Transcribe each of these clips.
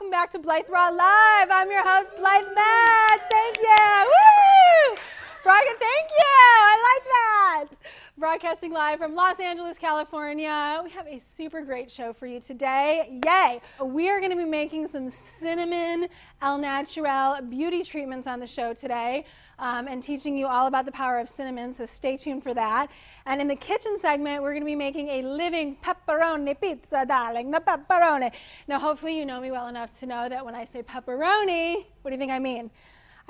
Welcome back to Blythe Raw Live. I'm your host, Blythe Metz. Thank you. Woo! Braga, thank you. I like that. Broadcasting live from Los Angeles, California. We have a super great show for you today. Yay! We are going to be making some cinnamon El Natural beauty treatments on the show today um, and teaching you all about the power of cinnamon, so stay tuned for that. And in the kitchen segment, we're going to be making a living pepperoni pizza, darling, the pepperoni. Now, hopefully, you know me well enough to know that when I say pepperoni, what do you think I mean?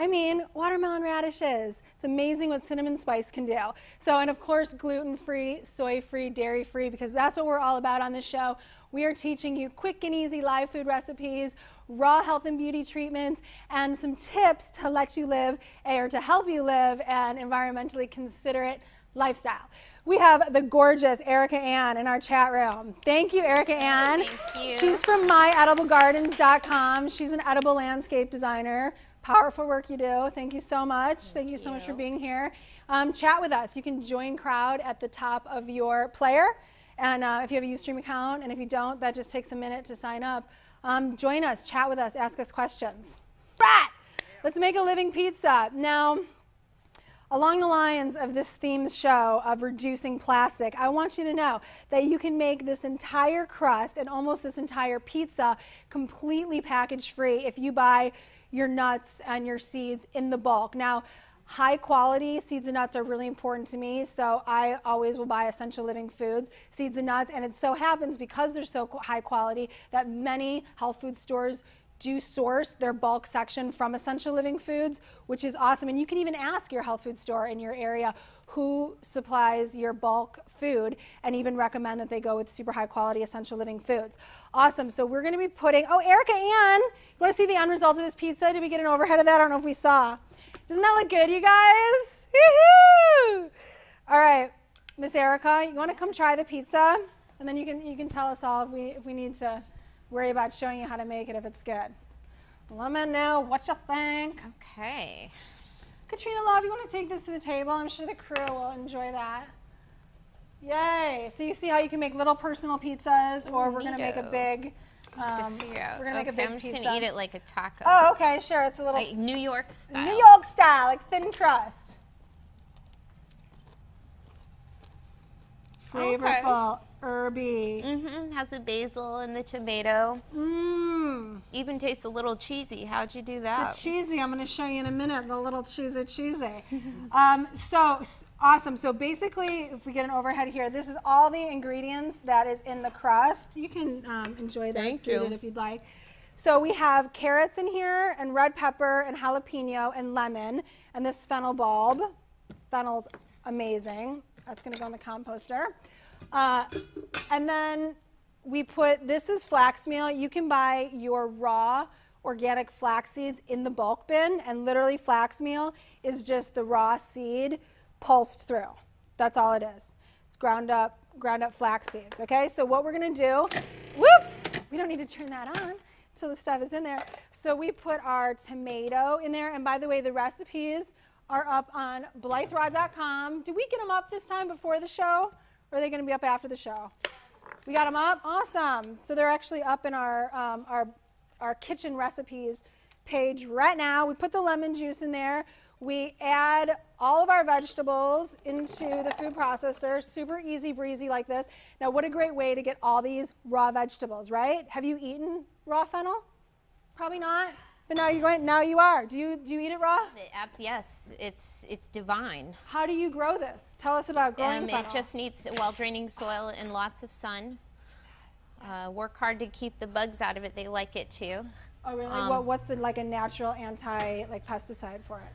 I mean, watermelon radishes. It's amazing what cinnamon spice can do. So, and of course, gluten free, soy free, dairy free, because that's what we're all about on this show. We are teaching you quick and easy live food recipes, raw health and beauty treatments, and some tips to let you live, or to help you live, an environmentally considerate lifestyle. We have the gorgeous Erica Ann in our chat room. Thank you, Erica Ann. Thank you. She's from myediblegardens.com. She's an edible landscape designer. Powerful work you do. Thank you so much. Thank, Thank you so much for being here. Um, chat with us. You can join crowd at the top of your player. And uh, if you have a Ustream account, and if you don't, that just takes a minute to sign up. Um, join us, chat with us, ask us questions. Rat! Let's make a living pizza. Now, along the lines of this theme's show of reducing plastic, I want you to know that you can make this entire crust and almost this entire pizza completely package free if you buy your nuts and your seeds in the bulk. Now, high quality seeds and nuts are really important to me, so I always will buy Essential Living Foods seeds and nuts, and it so happens because they're so high quality that many health food stores do source their bulk section from Essential Living Foods, which is awesome. And you can even ask your health food store in your area who supplies your bulk food and even recommend that they go with super high quality essential living foods. Awesome. So we're going to be putting, oh, Erica Ann, you want to see the end result of this pizza? Did we get an overhead of that? I don't know if we saw. Doesn't that look good, you guys? Woohoo! All right, Miss Erica, you want to come try the pizza? And then you can, you can tell us all if we, if we need to worry about showing you how to make it if it's good. Let me know what you think. Okay. Katrina Love, you want to take this to the table? I'm sure the crew will enjoy that. Yay! So you see how you can make little personal pizzas, or we're going to make a big. Um, we're gonna make a big I'm just pizza. gonna eat it like a taco. Oh, okay, sure. It's a little like New York style. New York style, like thin crust. Flavorful, herby. Mm-hmm. Has the basil and the tomato. Mmm. Even tastes a little cheesy. How'd you do that? The cheesy, I'm going to show you in a minute, the little cheesy cheesy. um, so, awesome. So basically, if we get an overhead here, this is all the ingredients that is in the crust. You can um, enjoy that Thank you. if you'd like. So we have carrots in here, and red pepper, and jalapeno, and lemon, and this fennel bulb. Fennel's amazing. That's going to go in the composter. Uh, and then we put this is flax meal. You can buy your raw organic flax seeds in the bulk bin, and literally flax meal is just the raw seed pulsed through. That's all it is. It's ground up, ground up flax seeds. Okay, so what we're gonna do? Whoops! We don't need to turn that on until the stuff is in there. So we put our tomato in there, and by the way, the recipes are up on blytheraw.com. Did we get them up this time before the show, or are they to be up after the show? We got them up. Awesome. So they're actually up in our um, our our kitchen recipes page right now. We put the lemon juice in there. We add all of our vegetables into the food processor, super easy breezy like this. Now, what a great way to get all these raw vegetables, right? Have you eaten raw fennel? Probably not. But now you're going. Now you are. Do you do you eat it raw? It yes, it's it's divine. How do you grow this? Tell us about growing Um, it just needs well draining soil and lots of sun. Uh, work hard to keep the bugs out of it. They like it too. oh really? um, what, what's the, like a natural anti like pesticide for it?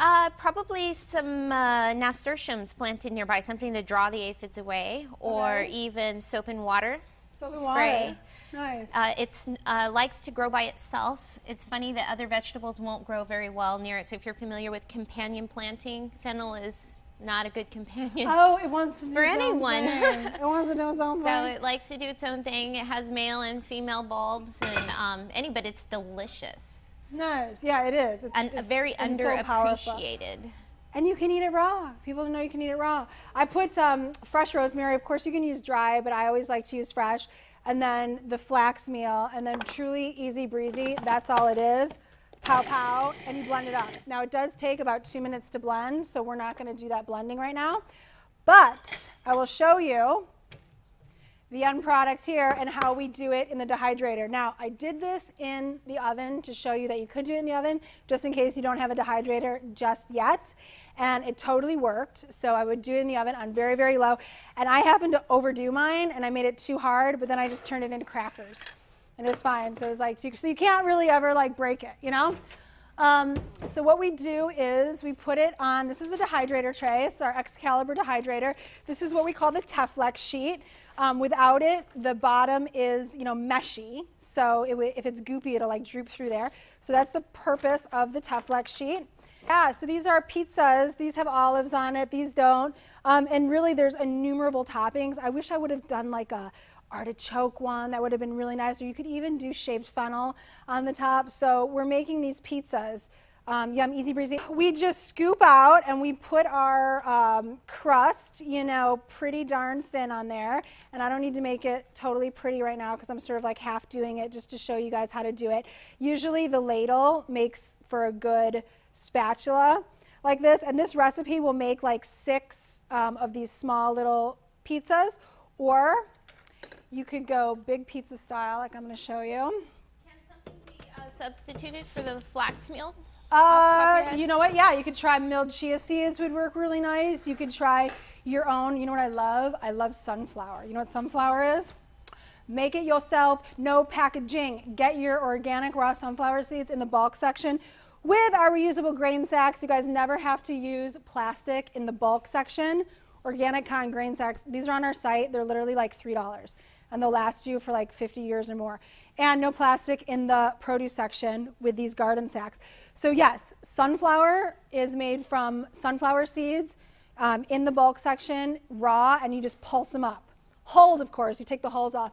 Uh, probably some uh, nasturtiums planted nearby, something to draw the aphids away, or Okay. even soap and water. Soap and Spray. water. Nice. Uh, it's uh, likes to grow by itself. It's funny that other vegetables won't grow very well near it. So if you're familiar with companion planting, fennel is not a good companion. oh, it wants to do for its own anyone. thing. it wants to do its own thing. So it likes to do its own thing. It has male and female bulbs, and um, any, but it's delicious Nice. Yeah, it is. It's, and it's, very it's so underappreciated. And you can eat it raw. People don't know you can eat it raw. I put um, fresh rosemary. Of course, you can use dry, but I always like to use fresh. and then the flax meal, and then truly easy breezy. That's all it is. Pow pow, and you blend it up. Now it does take about two minutes to blend, so we're not going to do that blending right now. But I will show you the end product here and how we do it in the dehydrator. Now, I did this in the oven to show you that you could do it in the oven, just in case you don't have a dehydrator just yet. And it totally worked. So I would do it in the oven on very, very low. And I happened to overdo mine and I made it too hard, but then I just turned it into crackers. And it was fine. So it was like, so you can't really ever like break it, you know? Um, so what we do is we put it on, this is a dehydrator tray, it's our Excalibur dehydrator. This is what we call the Teflex sheet. Um, without it, the bottom is, you know, meshy. So it if it's goopy, it'll like droop through there. So that's the purpose of the Teflex sheet. Yeah, so these are pizzas. These have olives on it. These don't. Um, and really, there's innumerable toppings. I wish I would have done like a artichoke one. That would have been really nice. Or you could even do shaved fennel on the top. So we're making these pizzas. Um, yum, easy breezy. We just scoop out and we put our um, crust, you know, pretty darn thin on there. And I don't need to make it totally pretty right now because I'm sort of like half doing it just to show you guys how to do it. Usually the ladle makes for a good spatula like this. And this recipe will make like six um, of these small little pizzas. Or you could go big pizza style like I'm going to show you. Can something be uh, substituted for the flax meal? Uh, you know what? Yeah, you could try milled chia seeds would work really nice. You could try your own. You know what I love? I love sunflower. You know what sunflower is? Make it yourself, no packaging. Get your organic raw sunflower seeds in the bulk section. With our reusable grain sacks, you guys never have to use plastic in the bulk section. Organic cotton grain sacks, these are on our site. They're literally like $3 and they'll last you for like 50 years or more. And no plastic in the produce section with these garden sacks. So yes, sunflower is made from sunflower seeds um, in the bulk section, raw, and you just pulse them up. Hulled, of course, you take the hulls off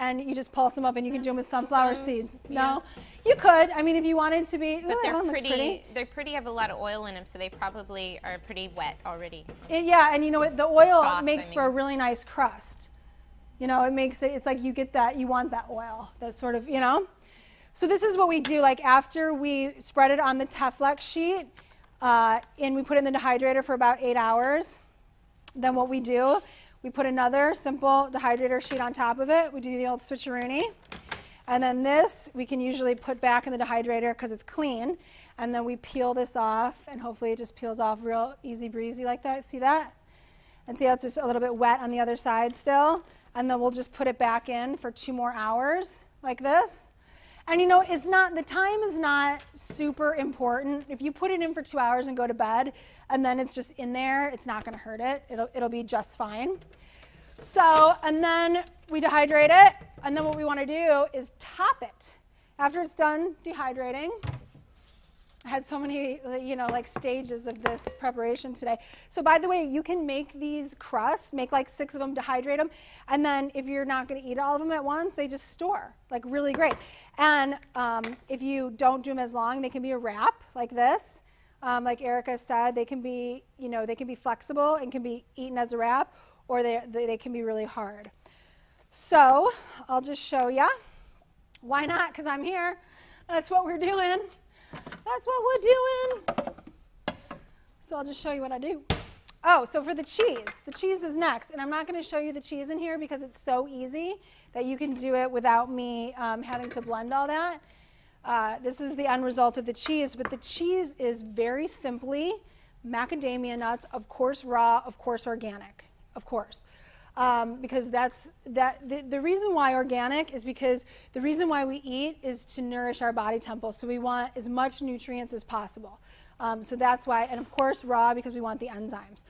and you just pulse them up and you can do them with sunflower seeds. No, you could. I mean, if you wanted to be, but they're pretty, pretty, They're pretty. Have a lot of oil in them, so they probably are pretty wet already. It, yeah, and you know what? The oil Soft, makes I mean. for a really nice crust. You know, it makes it. It's like you get that. You want that oil. That sort of. You know. So this is what we do. Like after we spread it on the Teflex sheet, uh, and we put it in the dehydrator for about eight hours, then what we do, we put another simple dehydrator sheet on top of it. We do the old switcheroony. And then this we can usually put back in the dehydrator because it's clean. And then we peel this off, and hopefully it just peels off real easy breezy like that. See that? And see how it's just a little bit wet on the other side still. And then we'll just put it back in for two more hours like this. And you know, it's not, the time is not super important. If you put it in for two hours and go to bed, and then it's just in there, it's not gonna hurt it. It'll, it'll be just fine. So, and then we dehydrate it, and then what we wanna do is top it. After it's done dehydrating, I had so many, you know, like stages of this preparation today. So by the way, you can make these crusts, make like six of them, dehydrate them, and then if you're not going to eat all of them at once, they just store, like really great. And um, if you don't do them as long, they can be a wrap like this. Um, like Erica said, they can be, you know, they can be flexible and can be eaten as a wrap, or they, they, they can be really hard. So I'll just show you. Why not? Because I'm here. That's what we're doing. That's what we're doing. So I'll just show you what I do. Oh, so for the cheese, the cheese is next. And I'm not going to show you the cheese in here because it's so easy that you can do it without me um, having to blend all that. Uh, this is the end result of the cheese, but the cheese is very simply macadamia nuts, of course raw, of course organic, of course um, because that's that the, the reason why organic is because the reason why we eat is to nourish our body temple so we want as much nutrients as possible. Um, so that's why and of course raw because we want the enzymes.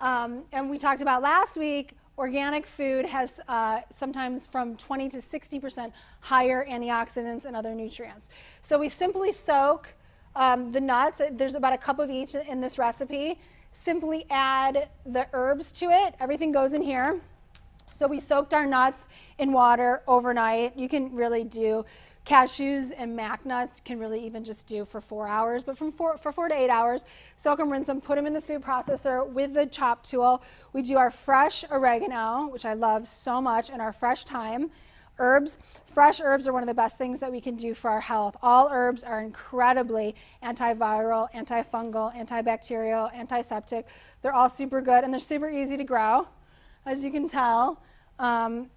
Um, and we talked about last week organic food has uh, sometimes from 20 to 60 percent higher antioxidants and other nutrients. So we simply soak um, the nuts. There's about a cup of each in this recipe. Simply add the herbs to it. Everything goes in here. So we soaked our nuts in water overnight. You can really do cashews and mac nuts can really even just do for four hours, but from four, for four to eight hours, soak them, rinse them, put them in the food processor with the chop tool. We do our fresh oregano, which I love so much, and our fresh thyme. herbs. Fresh herbs are one of the best things that we can do for our health. All herbs are incredibly antiviral, antifungal, antibacterial, antiseptic. They're all super good and they're super easy to grow, as you can tell. Um,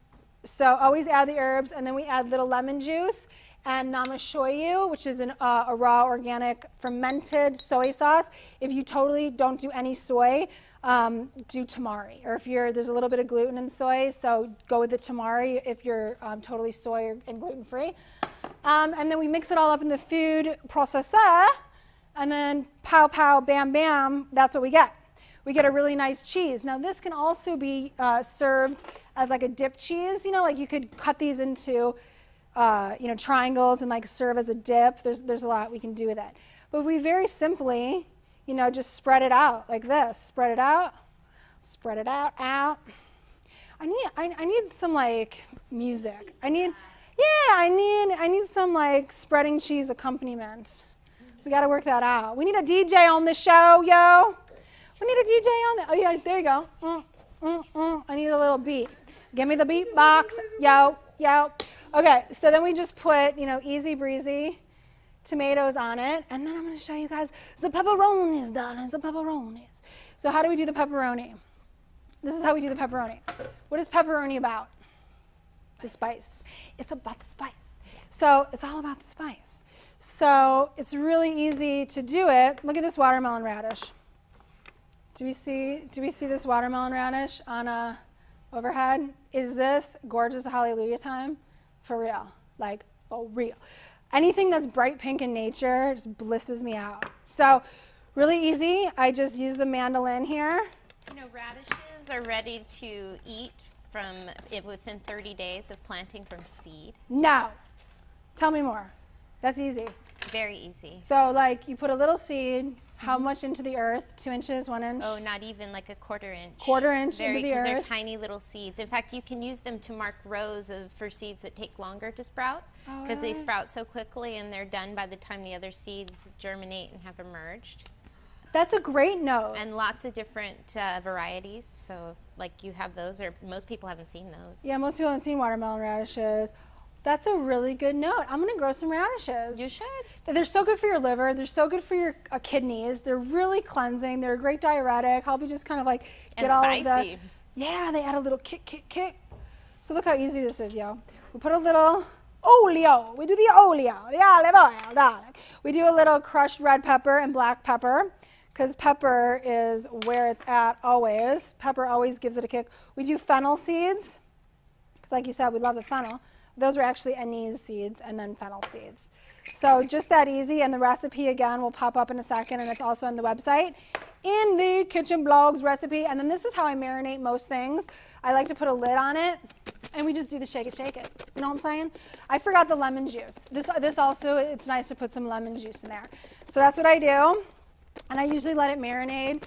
so always add the herbs and then we add little lemon juice and namashoyu, which is an, uh, a raw organic fermented soy sauce. If you totally don't do any soy, um, do tamari. Or if you're, there's a little bit of gluten in soy, so go with the tamari if you're um, totally soy and gluten free. Um, and then we mix it all up in the food processor, and then pow pow, bam bam, that's what we get. We get a really nice cheese. Now this can also be uh, served as like a dip cheese. You know, like you could cut these into uh, you know, triangles and like serve as a dip. There's, there's a lot we can do with it. But we very simply, you know, just spread it out like this. Spread it out, spread it out, out. I need, I, I need some like music. I need, yeah, I need, I need some like spreading cheese accompaniment. We got to work that out. We need a DJ on the show, yo. We need a DJ on the, oh yeah, there you go. Mm, mm, mm. I need a little beat. Give me the beat box, yo, yo. Okay, so then we just put, you know, easy breezy tomatoes on it. And then I'm going to show you guys the pepperonis, darling, the pepperonis. So how do we do the pepperoni? This is how we do the pepperoni. What is pepperoni about? The spice. It's about the spice. So it's all about the spice. So it's really easy to do it. Look at this watermelon radish. Do we see, do we see this watermelon radish on a overhead? Is this gorgeous hallelujah time? For real. Like, for real. Anything that's bright pink in nature just blisses me out. So, really easy. I just use the mandolin here. You know, radishes are ready to eat from it within 30 days of planting from seed. No. Tell me more. That's easy. Very easy. So, like, you put a little seed, how much into the earth? Two inches, one inch? Oh, not even like a quarter inch. Quarter inch Very, into the earth. They're tiny little seeds. In fact, you can use them to mark rows of for seeds that take longer to sprout because Oh, they sprout so quickly and they're done by the time the other seeds germinate and have emerged. That's a great note. And lots of different uh, varieties. So, like you have those, or most people haven't seen those. yeah, most people haven't seen watermelon radishes. That's a really good note. I'm going to grow some radishes. You should. They're so good for your liver. They're so good for your uh, kidneys. They're really cleansing. They're a great diuretic. Help you just kind of like get And all of the. Yeah, they add a little kick, kick, kick. So look how easy this is, yo. We put a little oleo. We do the oleo, the olive oil, darling. We do a little crushed red pepper and black pepper because pepper is where it's at always. Pepper always gives it a kick. We do fennel seeds because like you said, we love the fennel. Those were actually anise seeds and then fennel seeds. So just that easy, and the recipe again will pop up in a second, and it's also on the website in the kitchen blogs recipe. And then this is how I marinate most things. I like to put a lid on it, and we just do the shake it, shake it. You know what I'm saying? I forgot the lemon juice. This, this also, it's nice to put some lemon juice in there. So that's what I do and I usually let it marinate.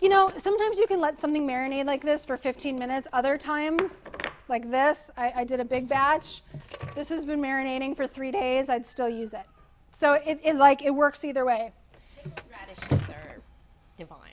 You know, sometimes you can let something marinate like this for 15 minutes. Other times, like this, I, I did a big batch. This has been marinating for three days. I'd still use it. So it, it like it works either way. Radishes are divine.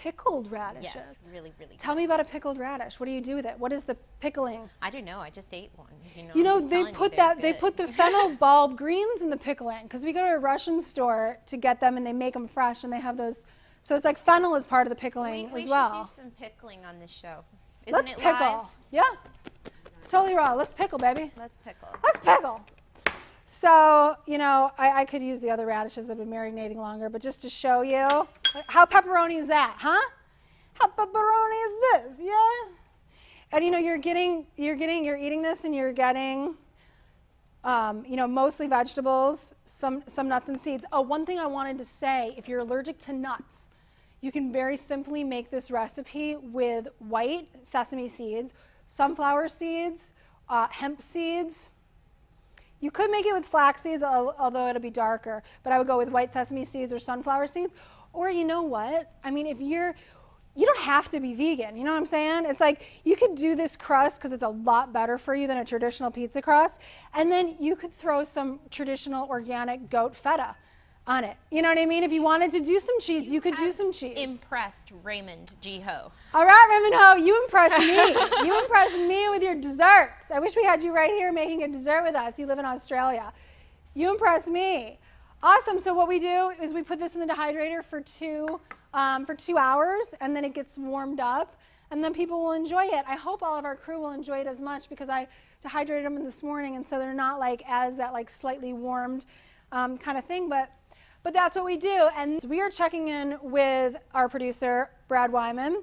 Pickled radishes. yes, really, really. Tell me about a pickled radish. What do you do with it? What is the pickling? I don't know. I just ate one. You know, You know, they put that they put the fennel bulb greens in the pickling because we go to a Russian store to get them and they make them fresh and they have those. So it's like fennel is part of the pickling we as should well. do some pickling on this show. Isn't Let's pickle. live? Yeah. It's totally raw. Let's pickle, baby. Let's pickle. Let's pickle. So, you know, I, I could use the other radishes that have been marinating longer, but just to show you, how pepperoni is that, huh? How pepperoni is this, yeah? And you know, you're getting, you're getting, you're eating this and you're getting, um, you know, mostly vegetables, some, some nuts and seeds. Oh, one thing I wanted to say, if you're allergic to nuts, you can very simply make this recipe with white sesame seeds, sunflower seeds, uh, hemp seeds. You could make it with flax seeds, although it'll be darker, but I would go with white sesame seeds or sunflower seeds. Or you know what? I mean, if you're, you don't have to be vegan. You know what I'm saying? It's like you could do this crust because it's a lot better for you than a traditional pizza crust. And then you could throw some traditional organic goat feta on it. You know what I mean? If you wanted to do some cheese, you could do some cheese. Impressed Raymond G. Ho. All right, Raymond Ho, you impressed me. you impressed me with your desserts. I wish we had you right here making a dessert with us. You live in Australia. You impressed me. Awesome. So what we do is we put this in the dehydrator for two um, for two hours, and then it gets warmed up, and then people will enjoy it. I hope all of our crew will enjoy it as much because I dehydrated them this morning, and so they're not like as that like slightly warmed um, kind of thing, but but that's what we do. And we are checking in with our producer, Brad Wyman.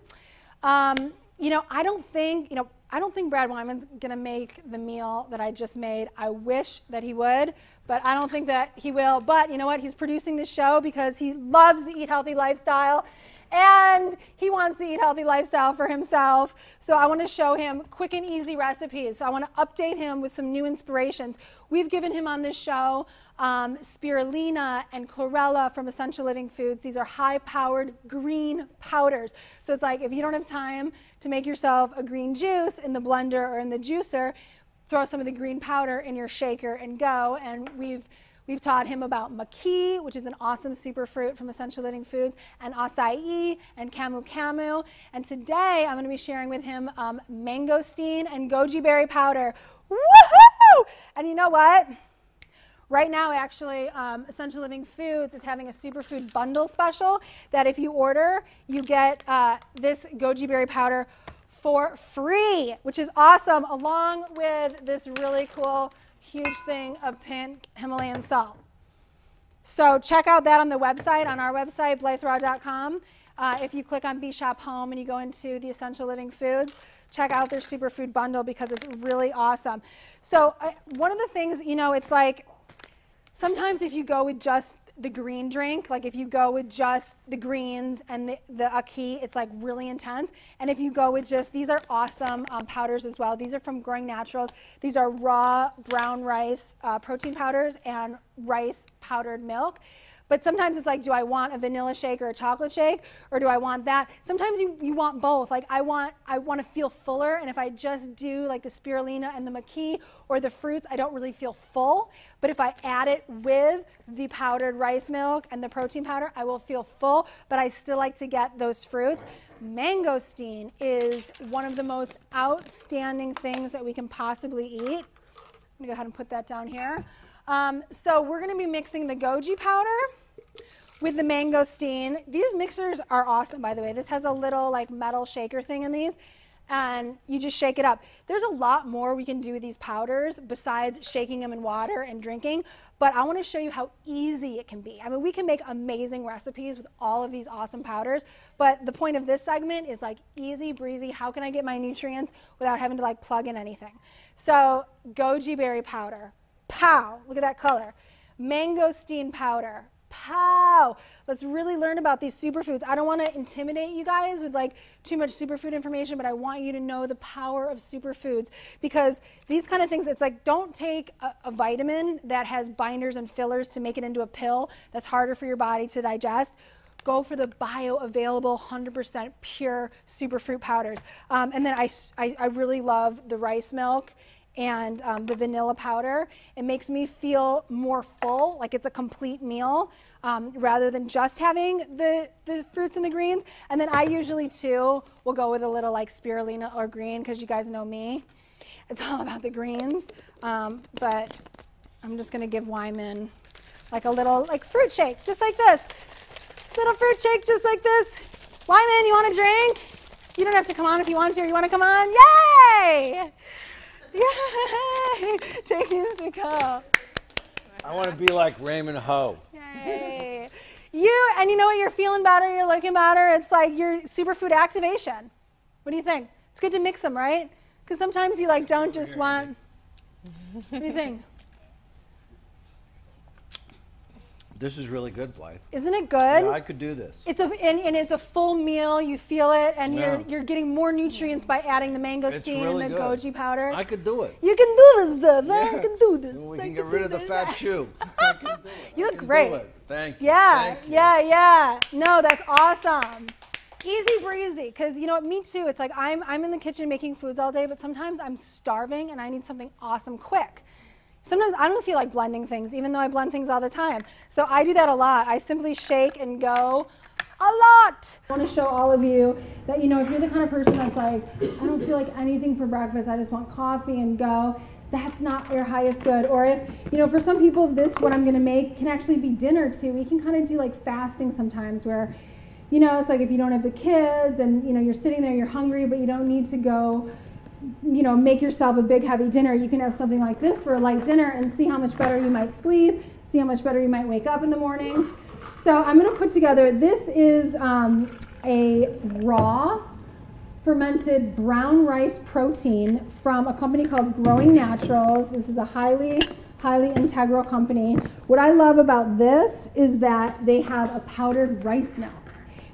Um, you know, I don't think, you know, I don't think Brad Wyman's gonna make the meal that I just made. I wish that he would, but I don't think that he will. But you know what? He's producing this show because he loves the eat healthy lifestyle and he wants to eat healthy lifestyle for himself. So I want to show him quick and easy recipes. So I want to update him with some new inspirations. We've given him on this show um, spirulina and chlorella from Essential Living Foods. These are high powered green powders. So it's like if you don't have time to make yourself a green juice in the blender or in the juicer, throw some of the green powder in your shaker and go. And we've We've taught him about maqui, which is an awesome superfruit from Essential Living Foods, and acai and camu camu. And today I'm going to be sharing with him um, mangosteen and goji berry powder. Woohoo! And you know what? Right now, actually, um, Essential Living Foods is having a superfood bundle special that if you order, you get uh, this goji berry powder for free, which is awesome, along with this really cool, huge thing of pink Himalayan salt. So check out that on the website, on our website, blytheraw.com. Uh, if you click on B Shop Home and you go into the Essential Living Foods, check out their superfood bundle because it's really awesome. So uh, one of the things, you know, it's like Sometimes if you go with just the green drink, like if you go with just the greens and the, the maqui, it's like really intense. And if you go with just, these are awesome um, powders as well. These are from Growing Naturals. These are raw brown rice uh, protein powders and rice powdered milk. But sometimes it's like, do I want a vanilla shake or a chocolate shake, or do I want that? Sometimes you, you want both. Like I want I want to feel fuller, and if I just do like the spirulina and the maqui or the fruits, I don't really feel full. But if I add it with the powdered rice milk and the protein powder, I will feel full. But I still like to get those fruits. Mangosteen is one of the most outstanding things that we can possibly eat. I'm gonna go ahead and put that down here. Um, so we're going to be mixing the goji powder with the mangosteen. These mixers are awesome, by the way. This has a little like metal shaker thing in these, and you just shake it up. There's a lot more we can do with these powders besides shaking them in water and drinking, but I want to show you how easy it can be. I mean, we can make amazing recipes with all of these awesome powders, but the point of this segment is like easy breezy. How can I get my nutrients without having to like plug in anything? So goji berry powder, Pow! Look at that color. Mangosteen powder. Pow! Let's really learn about these superfoods. I don't want to intimidate you guys with like too much superfood information, but I want you to know the power of superfoods because these kind of things, it's like don't take a, a vitamin that has binders and fillers to make it into a pill that's harder for your body to digest go for the bioavailable 100% pure superfruit powders. Um, and then I, I, I, really love the rice milk and um, the vanilla powder. It makes me feel more full, like it's a complete meal, um, rather than just having the, the fruits and the greens. And then I usually, too, will go with a little like spirulina or green, because you guys know me. It's all about the greens. Um, but I'm just going to give Wyman like a little like fruit shake, just like this. Little fruit shake, just like this. Wyman, you want a drink? You don't have to come on if you want to. You want to come on? Yay! Yay! Taking the cup. I want to be like Raymond Ho. Yay. You, and you know what? You're feeling better, you're looking better. It's like your superfood activation. What do you think? It's good to mix them, right? Because sometimes you like don't just want. What do you think? This is really good, Blythe. Isn't it good? Yeah, I could do this. It's a and, and it's a full meal. You feel it, and Yeah. you're you're getting more nutrients by adding the mangosteen really and the good. goji powder. I could do it. you can do this, stuff. I can do this. We I can get rid of the fat chew. I can do it. You look great. Thank you. Yeah, Thank you. yeah, yeah. No, that's awesome. Easy breezy, because you know what? Me too. It's like I'm I'm in the kitchen making foods all day, but sometimes I'm starving and I need something awesome quick. Sometimes I don't feel like blending things, even though I blend things all the time. So I do that a lot. I simply shake and go a lot. I want to show all of you that, you know, if you're the kind of person that's like, I don't feel like anything for breakfast, I just want coffee and go, that's not your highest good. Or if, you know, for some people, this, what I'm going to make, can actually be dinner too. We can kind of do like fasting sometimes where, you know, it's like if you don't have the kids and, you know, you're sitting there, you're hungry, but you don't need to go you know, make yourself a big heavy dinner. You can have something like this for a light dinner and see how much better you might sleep, see how much better you might wake up in the morning. So I'm going to put together, this is um, a raw fermented brown rice protein from a company called Growing Naturals. This is a highly, highly integral company. What I love about this is that they have a powdered rice milk.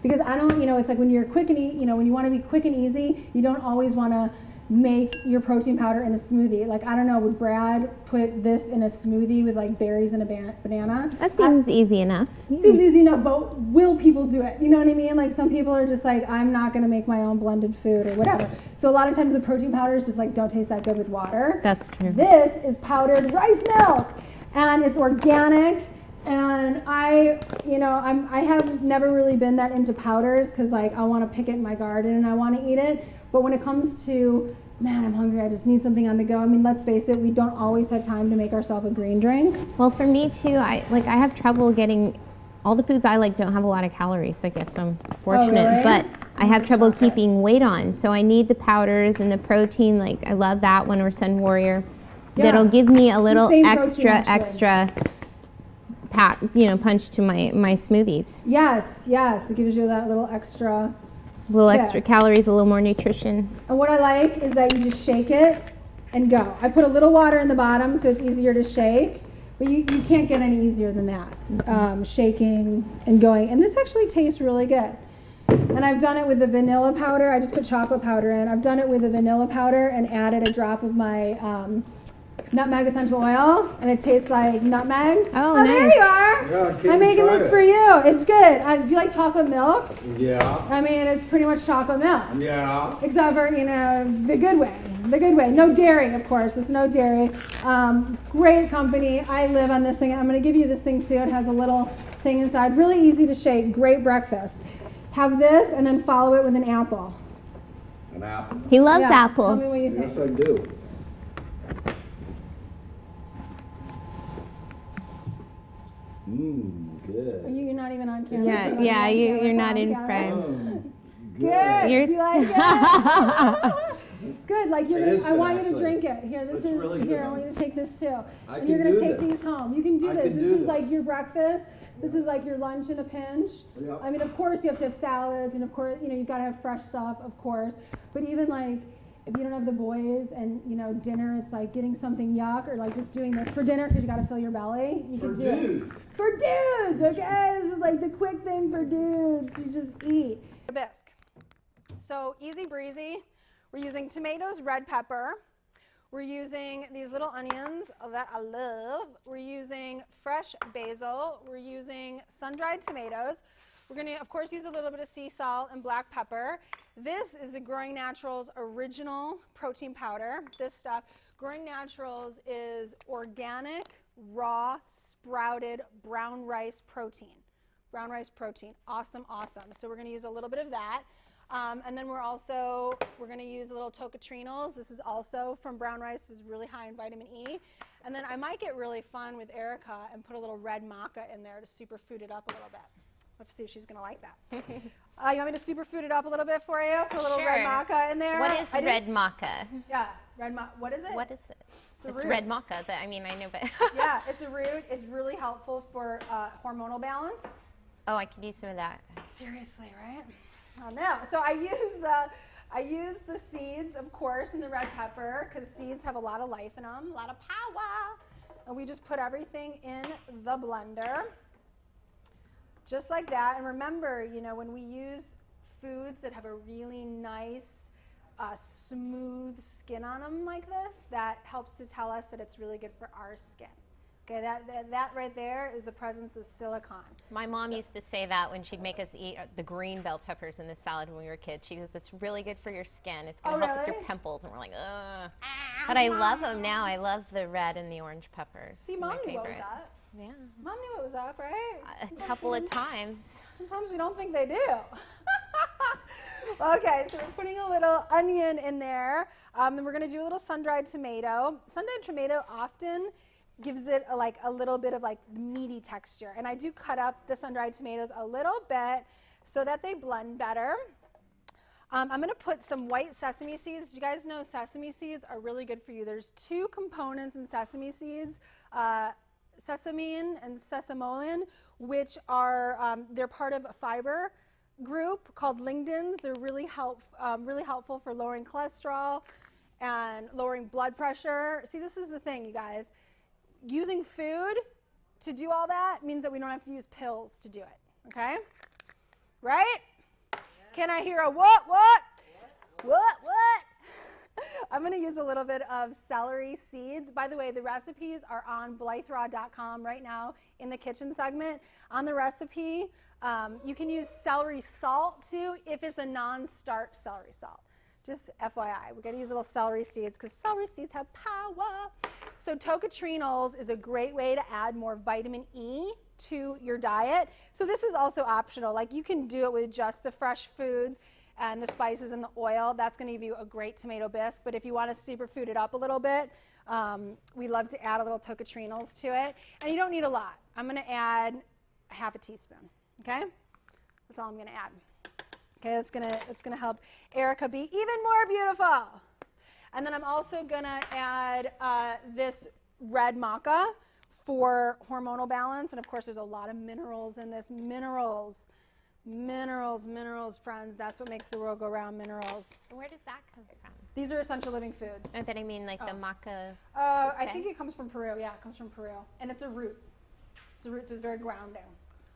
Because I don't, you know, it's like when you're quick and you know, when you want to be quick and easy, you don't always want to make your protein powder in a smoothie. Like, I don't know, would Brad put this in a smoothie with like berries and a ban- banana? That seems I, easy enough. Seems easy enough, but will people do it? You know what I mean? Like, some people are just like, I'm not going to make my own blended food or whatever. So, a lot of times the protein powders just like don't taste that good with water. That's true. This is powdered rice milk, and it's organic. And I, you know, I'm, I have never really been that into powders because, like, I want to pick it in my garden and I want to eat it. But when it comes to man, I'm hungry, I just need something on the go. I mean, let's face it, we don't always have time to make ourselves a green drink. Well, for me too, I like I have trouble getting all the foods I like don't have a lot of calories. I guess I'm fortunate, oh, really? but I have trouble keeping weight on. So I need the powders and the protein. Like I love that one or Sun Warrior. Yeah. That'll give me a little extra extra pack, you know, punch to my my smoothies. Yes, yes, it gives you that little extra a little extra calories, a little more nutrition. And what I like is that you just shake it and go. I put a little water in the bottom so it's easier to shake, but you, you can't get any easier than that. Um, shaking and going. And this actually tastes really good. And I've done it with the vanilla powder. I just put chocolate powder in. I've done it with the vanilla powder and added a drop of my um, nutmeg essential oil, and it tastes like nutmeg. Oh, oh nice. there you are. Yeah, I'm making this it. for you. It's good. Uh, do you like chocolate milk? Yeah. I mean, it's pretty much chocolate milk. Yeah. Except for, you know, the good way. The good way. No dairy, of course. It's no dairy. Um, great company. I live on this thing. I'm going to give you this thing too. It has a little thing inside. Really easy to shake. Great breakfast. Have this and then follow it with an apple. An apple. He loves yeah. apples. Tell me what you think. Yes, I do. Mmm, good. You, you're not even on camera. Yeah, yeah, you, you're not in frame. Oh, good. You're Do you like it? good. Like you're. Gonna, I want you to drink it. Here, this it's is really here. I want you to take this too. I and you're gonna take this. these home. You can do I this. Can this do is this. like your breakfast. This is like your lunch in a pinch. Yep. I mean, of course, you have to have salads, and of course, you know, you've gotta have fresh stuff, of course. But even like if you don't have the boys and you know dinner, it's like getting something yuck or like just doing this for dinner because you got to fill your belly. You can do dudes. it. It's for dudes, okay? This is like the quick thing for dudes. You just eat. Bisque. So easy breezy. We're using tomatoes, red pepper. We're using these little onions that I love. We're using fresh basil. We're using sun-dried tomatoes. We're going to, of course, use a little bit of sea salt and black pepper. This is the Growing Naturals original protein powder. This stuff. Growing Naturals is organic, raw, sprouted brown rice protein. Brown rice protein. Awesome, awesome. So we're going to use a little bit of that. Um, and then we're also, we're going to use a little tocotrienols. This is also from brown rice. This is really high in vitamin E. And then I might get really fun with Erica and put a little red maca in there to superfood it up a little bit. Let's see if she's going to like that. uh, you want me to superfood it up a little bit for you? Put a little sure. red maca in there. What is I red maca? Yeah, red maca. What is it? What is it? It's, it's red maca, but I mean, I know, but. yeah, it's a root. It's really helpful for uh, hormonal balance. Oh, I could use some of that. Seriously, right? Oh no. So I use the I use the seeds, of course, and the red pepper because seeds have a lot of life in them, a lot of power. And we just put everything in the blender. Just like that. And remember, you know, when we use foods that have a really nice, uh, smooth skin on them like this, that helps to tell us that it's really good for our skin. Okay, that, that, that right there is the presence of silicon. My mom used to say that when she'd make us eat uh, the green bell peppers in the salad when we were kids. She goes, "It's really good for your skin. It's going Oh, to help with your pimples." And we're like, "Ugh." But I love them now. I love the red and the orange peppers. See, My mom knew what was favorite. up. Yeah, Mom knew it was up, right? a couple of times. Sometimes we don't think they do. okay, so we're putting a little onion in there. Um, then we're going to do a little sun-dried tomato. Sun-dried tomato often gives it a, like a little bit of like meaty texture. And I do cut up the sun-dried tomatoes a little bit so that they blend better. Um, I'm going to put some white sesame seeds. Do You guys know sesame seeds are really good for you. There's two components in sesame seeds, uh, sesamin and sesamolin, which are um, they're part of a fiber group called lignans. They're really help um, really helpful for lowering cholesterol and lowering blood pressure. See, this is the thing, you guys. Using food to do all that means that we don't have to use pills to do it. Okay? Right? Can I hear a what what, what? What, what? I'm going to use a little bit of celery seeds. By the way, the recipes are on blytheraw.com right now in the kitchen segment. On the recipe, um, you can use celery salt too if it's a non starch celery salt. Just FYI, we're going to use a little celery seeds because celery seeds have power. So tocotrienols is a great way to add more vitamin E to your diet. So this is also optional. Like you can do it with just the fresh foods and the spices and the oil. That's going to give you a great tomato bisque. But if you want to superfood it up a little bit, um, we love to add a little tocotrienols to it. And you don't need a lot. I'm going to add a half a teaspoon. Okay, that's all I'm going to add. Okay, that's gonna it's gonna help Erica be even more beautiful. And then I'm also gonna add uh, this red maca for hormonal balance. And of course, there's a lot of minerals in this. Minerals, minerals, minerals, friends. That's what makes the world go round. Minerals. Where does that come from? These are essential living foods. I bet I mean like the maca. Uh, I think it comes from Peru. Yeah, it comes from Peru, and it's a root. It's a root, so it's very grounding.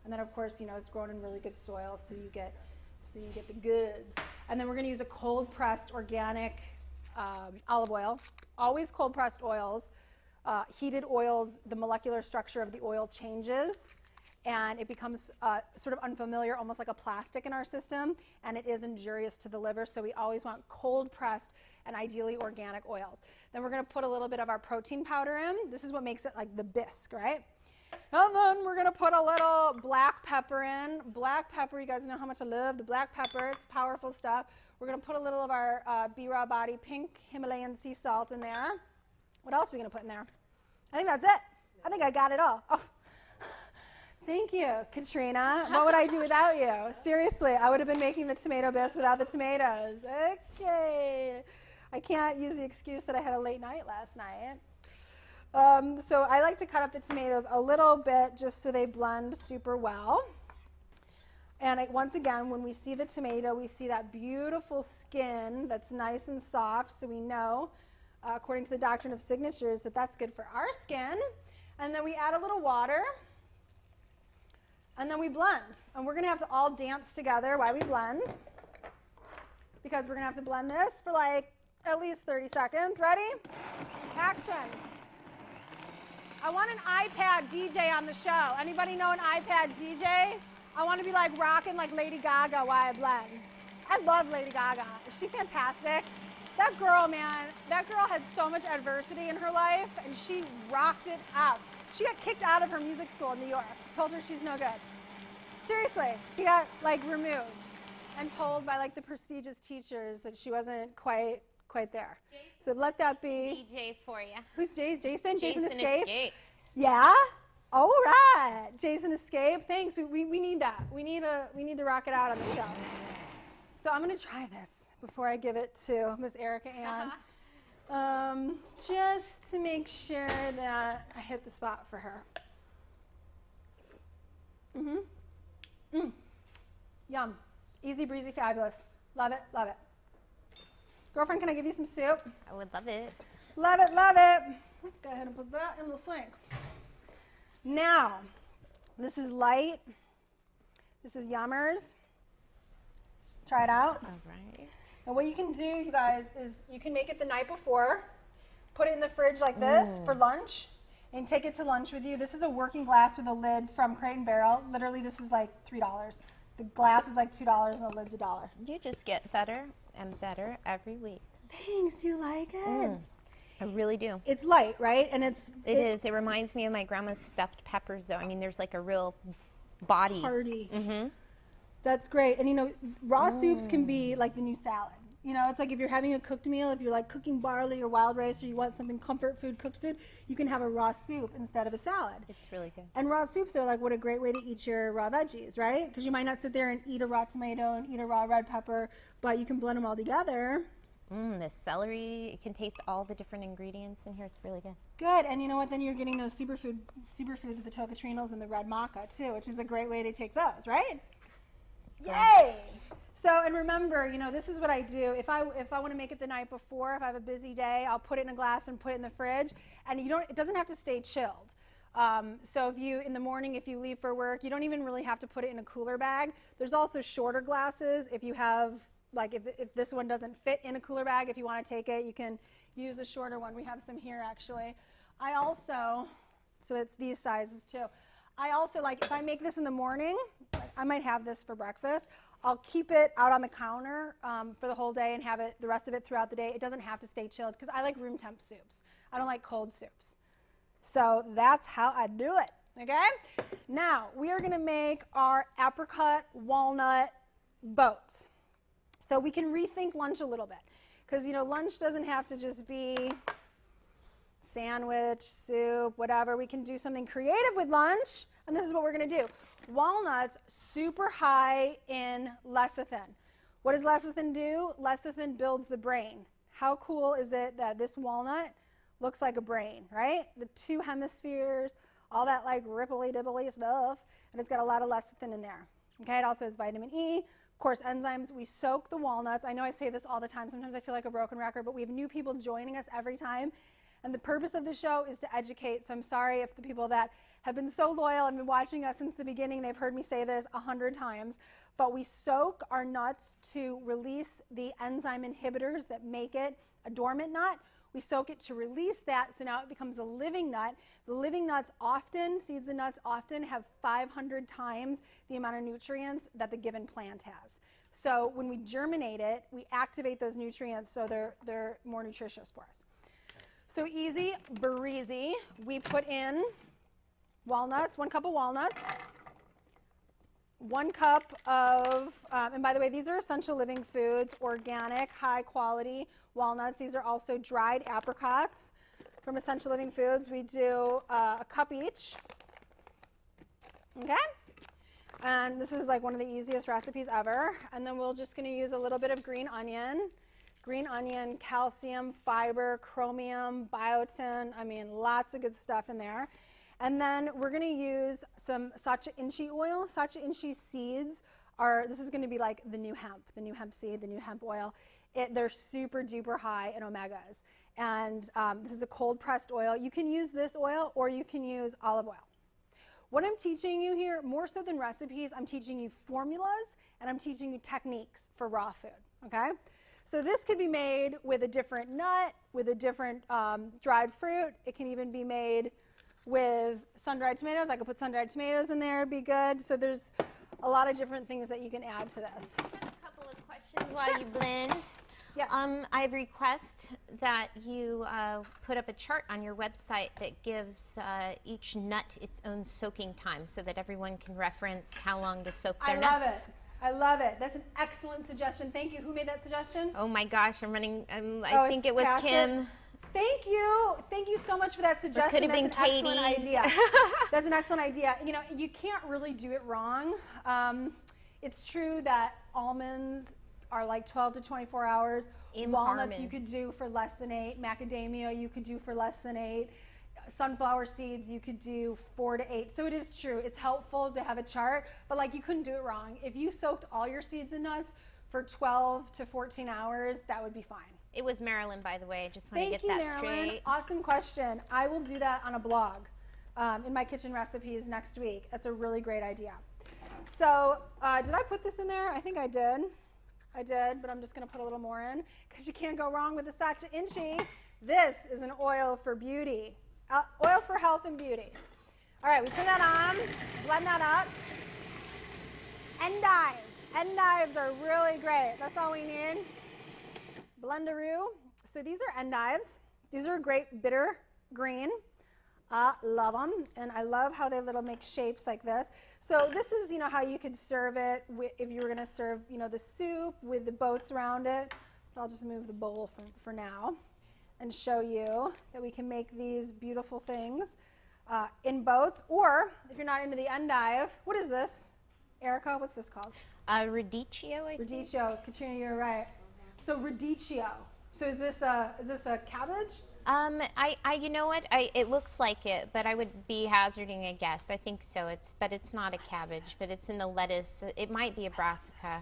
And then, of course, you know, it's grown in really good soil, so you get, so you get the goods. And then we're going to use a cold pressed organic um, olive oil. Always cold pressed oils. Uh, heated oils, the molecular structure of the oil changes, and it becomes uh, sort of unfamiliar, almost like a plastic in our system, and it is injurious to the liver. So we always want cold pressed and ideally organic oils. Then we're going to put a little bit of our protein powder in. This is what makes it like the bisque, right? And then we're going to put a little black pepper in. Black pepper, you guys know how much I love the black pepper. It's powerful stuff. We're going to put a little of our uh, B Raw Body pink Himalayan sea salt in there. What else are we going to put in there? I think that's it. I think I got it all. Oh. Thank you, Katrina. What would I do without you? Seriously, I would have been making the tomato bisque without the tomatoes. Okay. I can't use the excuse that I had a late night last night. Um, so I like to cut up the tomatoes a little bit just so they blend super well. And I, once again, when we see the tomato, we see that beautiful skin that's nice and soft, so we know, uh, according to the doctrine of signatures, that that's good for our skin. And then we add a little water, and then we blend. And we're going to have to all dance together while we blend, because we're going to have to blend this for like at least 30 seconds. Ready? Action. I want an iPad DJ on the show. Anybody know an iPad DJ? I want to be like rocking like Lady Gaga while I blend. I love Lady Gaga. Is she fantastic? That girl, man, that girl had so much adversity in her life and she rocked it out. She got kicked out of her music school in New York. Told her she's no good. Seriously, she got like removed and told by like the prestigious teachers that she wasn't quite quite there. So let that be. DJ for you. Who's Jay- Jason? Jason, Jason Escape? Escape. Yeah. All right. Jason Escape. Thanks. We, we, we need that. We need a we need to rock it out on the show. So I'm gonna try this before I give it to Miss Erica Ann. Uh-huh. Um, just to make sure that I hit the spot for her. Mm-hmm. Mm. Yum. Easy breezy fabulous. Love it, love it. Girlfriend, can I give you some soup? I would love it. Love it, love it. Let's go ahead and put that in the sink. Now, this is light. This is Yummers. Try it out. All right. And what you can do, you guys, is you can make it the night before, put it in the fridge like this for lunch, and take it to lunch with you. This is a working glass with a lid from Crate and Barrel. Literally, this is like three dollars. The glass is like two dollars, and the lid's a dollar. You just get better and better every week. Thanks, you like it? I really do. It's light, right? And it's It is. It reminds me of my grandma's stuffed peppers, though. I mean, there's like a real body. Party. Mm-hmm. That's great. And you know, raw soups can be like the new salad. You know, it's like if you're having a cooked meal, if you're like cooking barley or wild rice, or you want something comfort food, cooked food, you can have a raw soup instead of a salad. It's really good. And raw soups are like what a great way to eat your raw veggies, right? Because you might not sit there and eat a raw tomato and eat a raw red pepper, but you can blend them all together. Mm, the celery, it can taste all the different ingredients in here. It's really good. Good, and you know what? Then you're getting those superfood superfoods with the tocotrienols and the red maca too, which is a great way to take those, right? Yay! So, and remember, you know, this is what I do. If I if I want to make it the night before, if I have a busy day, I'll put it in a glass and put it in the fridge, and you don't. It doesn't have to stay chilled. Um, so if you in the morning, if you leave for work, you don't even really have to put it in a cooler bag. There's also shorter glasses if you have like if, if this one doesn't fit in a cooler bag, if you want to take it, you can use a shorter one. We have some here actually. I also, so it's these sizes too. I also like if I make this in the morning, I might have this for breakfast. I'll keep it out on the counter um, for the whole day and have it the rest of it throughout the day. It doesn't have to stay chilled because I like room temp soups. I don't like cold soups. So that's how I do it. Okay? Now we are gonna make our apricot walnut boat. So we can rethink lunch a little bit. Because you know, lunch doesn't have to just be sandwich, soup, whatever. We can do something creative with lunch, and this is what we're going to do. Walnuts, super high in lecithin. What does lecithin do? Lecithin builds the brain. How cool is it that this walnut looks like a brain, right? The two hemispheres, all that like ripply dibbly stuff, and it's got a lot of lecithin in there. Okay, it also has vitamin E, of course, enzymes. We soak the walnuts. I know I say this all the time. Sometimes I feel like a broken record, but we have new people joining us every time. And the purpose of the show is to educate. So I'm sorry if the people that have been so loyal and been watching us since the beginning, they've heard me say this a hundred times. But we soak our nuts to release the enzyme inhibitors that make it a dormant nut. We soak it to release that, so now it becomes a living nut. The living nuts often, seeds and nuts often, have 500 times the amount of nutrients that the given plant has. So when we germinate it, we activate those nutrients so they're, they're more nutritious for us. So easy, breezy. We put in walnuts, one cup of walnuts, one cup of, um, and by the way, these are essential living foods, organic, high quality walnuts. These are also dried apricots from Essential Living Foods. We do uh, a cup each. Okay? And this is like one of the easiest recipes ever. And then we're just going to use a little bit of green onion. Green onion, calcium, fiber, chromium, biotin. I mean, lots of good stuff in there. And then we're going to use some sacha inchi oil. Sacha inchi seeds are, this is going to be like the new hemp, the new hemp seed, the new hemp oil. It, they're super duper high in omegas. And um, this is a cold pressed oil. You can use this oil or you can use olive oil. What I'm teaching you here, more so than recipes, I'm teaching you formulas and I'm teaching you techniques for raw food, okay? So this could be made with a different nut, with a different um, dried fruit. It can even be made with sun-dried tomatoes. I could put sun-dried tomatoes in there, it'd be good. So there's a lot of different things that you can add to this. I have a couple of questions while you blend. Yes. Um, I request that you uh, put up a chart on your website that gives uh, each nut its own soaking time so that everyone can reference how long to soak their nuts. I love nuts. it. I love it. That's an excellent suggestion. Thank you. Who made that suggestion? Oh my gosh, I'm running. Oh, I think it was past Kim. Thank you. Thank you so much for that suggestion. Could have been That's an excellent idea. That's an excellent idea. You know, you can't really do it wrong. Um, it's true that almonds are like 12 to 24 hours. Im Walnuts Harmon. you could do for less than eight. Macadamia you could do for less than eight. Sunflower seeds you could do four to eight. So it is true. It's helpful to have a chart, but like you couldn't do it wrong. If you soaked all your seeds and nuts for 12 to 14 hours, that would be fine. It was Marilyn, by the way. Just want to Thank get you, that Marilyn. straight. Awesome question. I will do that on a blog um, in my kitchen recipes next week. That's a really great idea. So, uh, did I put this in there? I think I did. I did, but I'm just going to put a little more in because you can't go wrong with the Sacha Inchi. This is an oil for beauty. Uh, oil for health and beauty. All right, we turn that on, blend that up. Endive. Endives are really great. That's all we need. Blenderoo. So these are endives. These are a great bitter green. I love them, and I love how they little make shapes like this. So this is, you know, how you could serve it wi- if you were going to serve, you know, the soup with the boats around it. But I'll just move the bowl for, for now and show you that we can make these beautiful things uh, in boats. Or if you're not into the endive, what is this? Erica, what's this called? Uh, radicchio, I think. Radicchio. Katrina, you're right. So radicchio. So is this a is this a cabbage? Um, I, I, you know what? I, it looks like it, but I would be hazarding a guess. I think so. It's, but it's not a cabbage, but it's in the lettuce. It might be a brassica.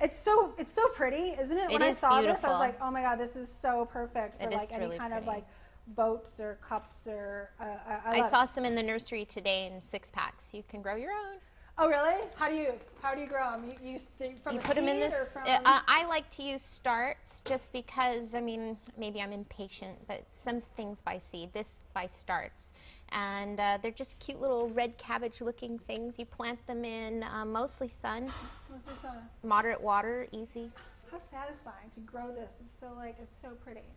It's so it's so pretty, isn't it? It when I is saw this, I was like, oh my god, this is so perfect for It like any really kind of like boats or cups or. Uh, I, I, I saw it. some in the nursery today in six packs. You can grow your own. Oh really? How do you how do you grow them? You, you from you put them in this. from? uh, I like to use starts just because, I mean, maybe I'm impatient, but some things by seed, this by starts. And uh, they're just cute little red cabbage looking things. You plant them in uh, mostly sun, this on? moderate water, easy. How satisfying to grow this. It's so like it's so pretty.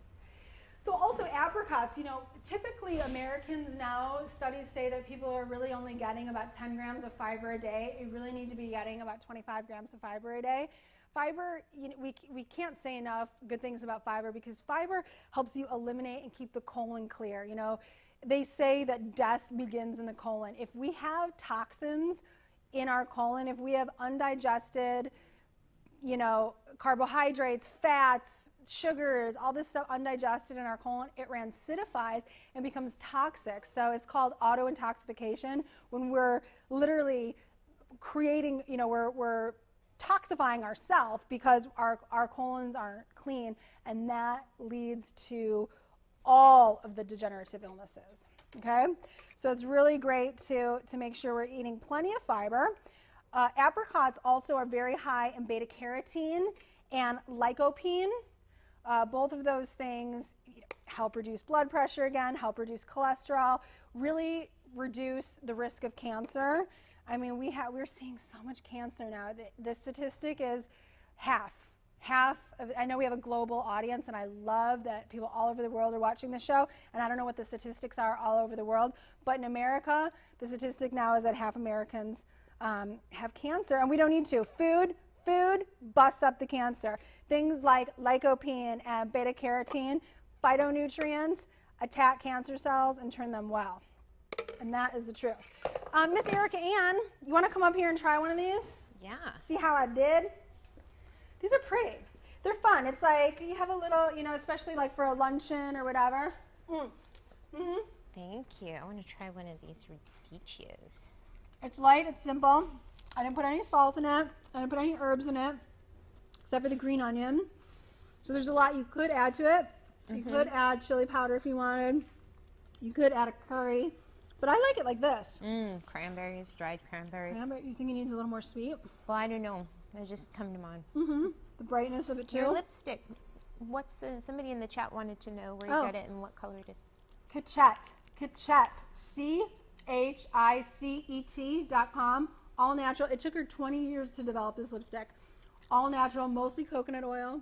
So also apricots, you know, typically Americans now studies say that people are really only getting about 10 grams of fiber a day. You really need to be getting about 25 grams of fiber a day. Fiber, you know, we, we can't say enough good things about fiber because fiber helps you eliminate and keep the colon clear. You know, they say that death begins in the colon. If we have toxins in our colon, if we have undigested, you know, carbohydrates, fats, sugars, all this stuff undigested in our colon, it rancidifies and becomes toxic. So it's called auto intoxication when we're literally creating, you know, we're, we're toxifying ourselves because our, our colons aren't clean, and that leads to all of the degenerative illnesses. Okay? So it's really great to, to make sure we're eating plenty of fiber. Uh, apricots also are very high in beta carotene and lycopene. Uh, both of those things help reduce blood pressure again, help reduce cholesterol, really reduce the risk of cancer. I mean, we have we're seeing so much cancer now. The, the statistic is half. Half of I know we have a global audience and I love that people all over the world are watching the show and I don't know what the statistics are all over the world, but in America, the statistic now is that half Americans um, have cancer and we don't need to. Food, food busts up the cancer. Things like lycopene and beta carotene, phytonutrients attack cancer cells and turn them well. And that is the truth. Um, Miss Erica Ann, you want to come up here and try one of these? Yeah. See how I did? These are pretty. They're fun. It's like you have a little, you know, especially like for a luncheon or whatever. Mm. hmm Thank you. I want to try one of these radicchios. It's light, it's simple. I didn't put any salt in it. I didn't put any herbs in it, except for the green onion. So there's a lot you could add to it. You could add chili powder if you wanted. You could add a curry. But I like it like this. Mmm, cranberries, dried cranberries. Yeah, but you think it needs a little more sweet? Well, I don't know. They just come to mind. Mm-hmm. The brightness of it too. Your lipstick. What's the? Somebody in the chat wanted to know where you Oh. got it and what color it is. Chicet. Chicet. C H I C E T dot com. All natural. It took her 20 years to develop this lipstick. All natural, mostly coconut oil.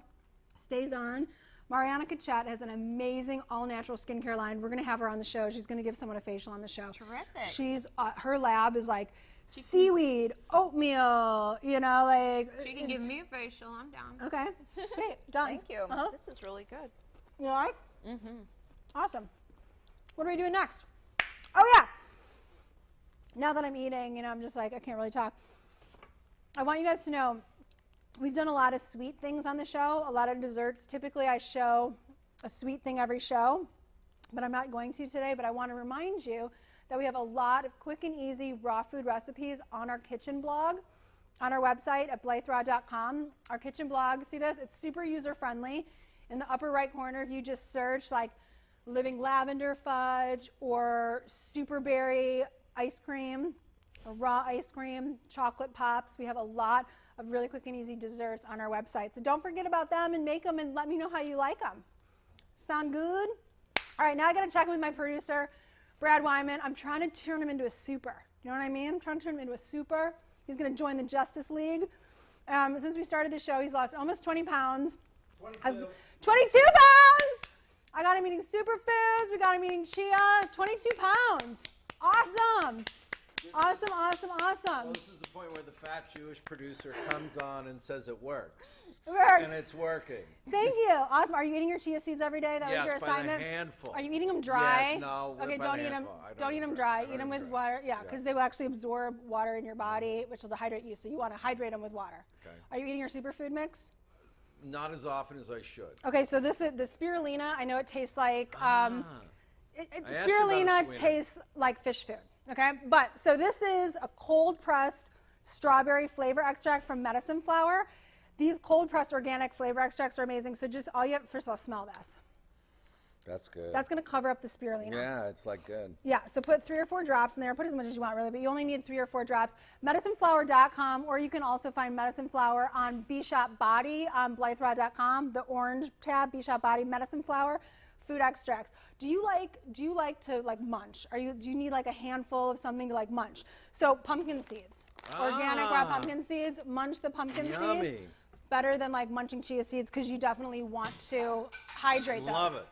Stays on. Mariana Chicet has an amazing all natural skincare line. We're going to have her on the show. She's going to give someone a facial on the show. Terrific. She's uh, her lab is like seaweed, oatmeal, you know, like She can give me a facial. I'm down. Okay. Sweet. Done. Thank you. Uh-huh. This is really good. You like? Mm-hmm. Awesome. What are we doing next? Oh yeah. Now that I'm eating, you know, I'm just like I can't really talk. I want you guys to know we've done a lot of sweet things on the show, a lot of desserts. Typically I show a sweet thing every show, but I'm not going to today, but I want to remind you that we have a lot of quick and easy raw food recipes on our kitchen blog on our website at blytheraw.com. Our kitchen blog, see this? It's super user friendly. In the upper right corner, if you just search like living lavender fudge or super berry ice cream or raw ice cream, chocolate pops, we have a lot of really quick and easy desserts on our website. So don't forget about them and make them and let me know how you like them. Sound good? All right, now I got to check in with my producer. Brad Wyman. I'm trying to turn him into a super. You know what I mean? I'm trying to turn him into a super. He's going to join the Justice League. Um, since we started the show, he's lost almost 20 pounds. 22. 22 pounds! I got him eating superfoods. We got him eating chia. 22 pounds. Awesome. Awesome, awesome, awesome. This is the point where the fat Jewish producer comes on and says it works. It works. And it's working. Thank you. Awesome. Are you eating your chia seeds every day? That Yes, was your assignment? by assignment. handful. Are you eating them dry? Yes, no, Okay, don't eat them. Don't, don't eat them dry. Eat them with dry. water. Yeah, Yeah. because they will actually absorb water in your body, which will dehydrate you. So you want to hydrate them with water. Okay. Are you eating your superfood mix? Not as often as I should. Okay, so this is the spirulina. I know it tastes like um, it, it, Ah. I asked you about a spirulina tastes like fish food. Okay, but so this is a cold pressed strawberry flavor extract from medicine flower. These cold pressed organic flavor extracts are amazing. So just all you have first of all smell this. That's good. That's going to cover up the spirulina. yeah, it's like good. Yeah, so put three or four drops in there. Put as much as you want, really, but you only need three or four drops. MedicineFlower.com, or you can also find Medicine Flower on Bshop Body um, on BlytheRaw.com. The orange tab, Bshop Body, Medicine Flower, food extracts. Do you like? Do you like to like munch? Are you? Do you need like a handful of something to like munch? So pumpkin seeds, organic raw Ah. pumpkin seeds. Munch the pumpkin Yummy. seeds. Better than like munching chia seeds because you definitely want to hydrate those. Love it.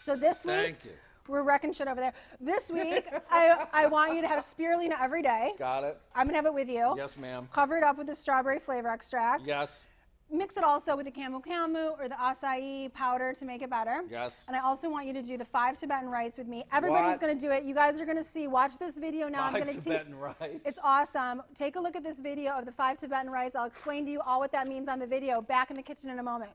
So this week, Thank you. we're wrecking shit over there. This week, I, I want you to have spirulina every day. Got it. I'm gonna have it with you. Yes, ma'am. Cover it up with the strawberry flavor extract. Yes. Mix it also with the camu camu or the acai powder to make it better. Yes. And I also want you to do the five Tibetan rites with me. Everybody's gonna do it. You guys are gonna see. Watch this video now. I'm Five gonna Tibetan teach. rites. It's awesome. Take a look at this video of the five Tibetan rites. I'll explain to you all what that means on the video. Back in the kitchen in a moment.